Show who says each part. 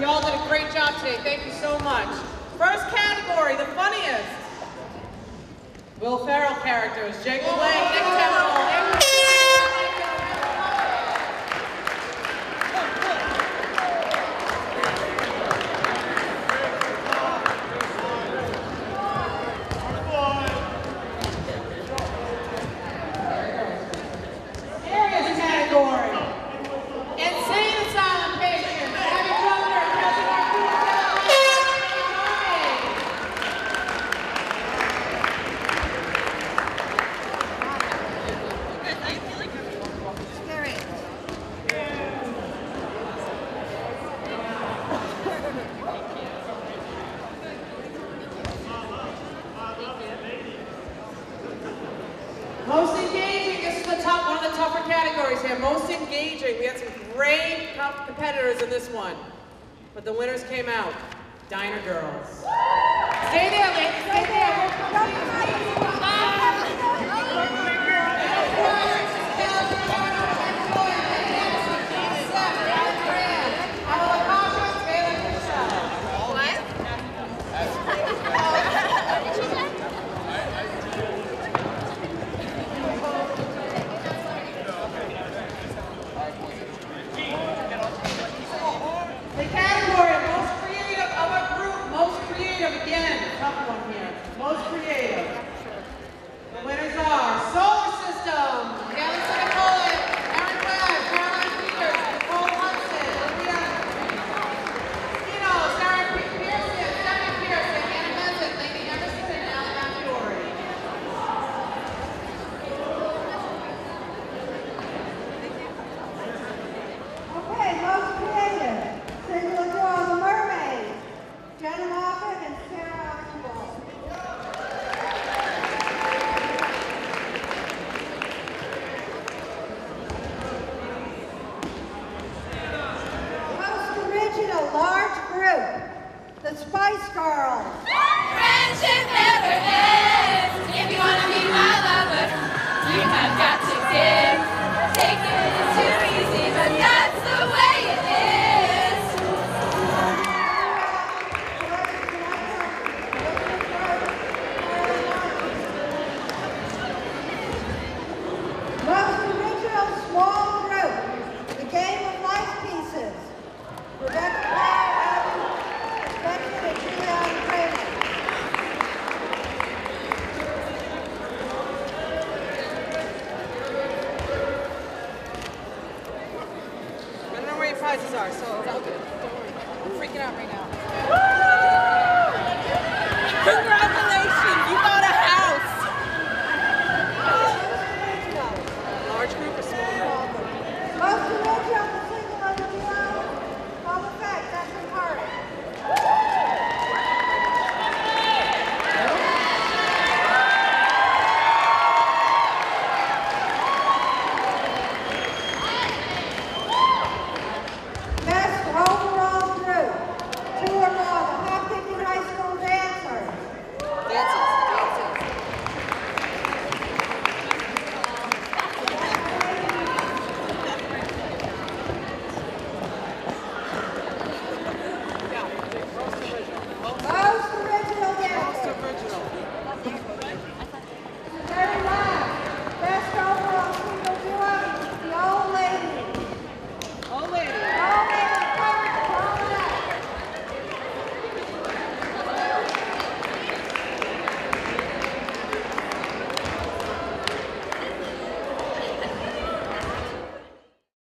Speaker 1: You all did a great job today. Thank you so much. First category, the funniest. Will Ferrell characters, Jacob Blake, Nick Temple, Nick Serious category. Insane asylum patient, Abby Brother, Kelsey Martinez, Most engaging, this is the top, one of the tougher categories here. Most engaging, we had some great com- competitors in this one. But the winners came out, Diner Girls. Stay there, ladies, stay there. Pamela Kasha, Taylor Michelle. The category of most creative of a group, most creative, again, here. Most creative. The winners are Solar
Speaker 2: Spice Girls.
Speaker 1: Prizes are, so it's. Don't worry. I'm freaking out right now.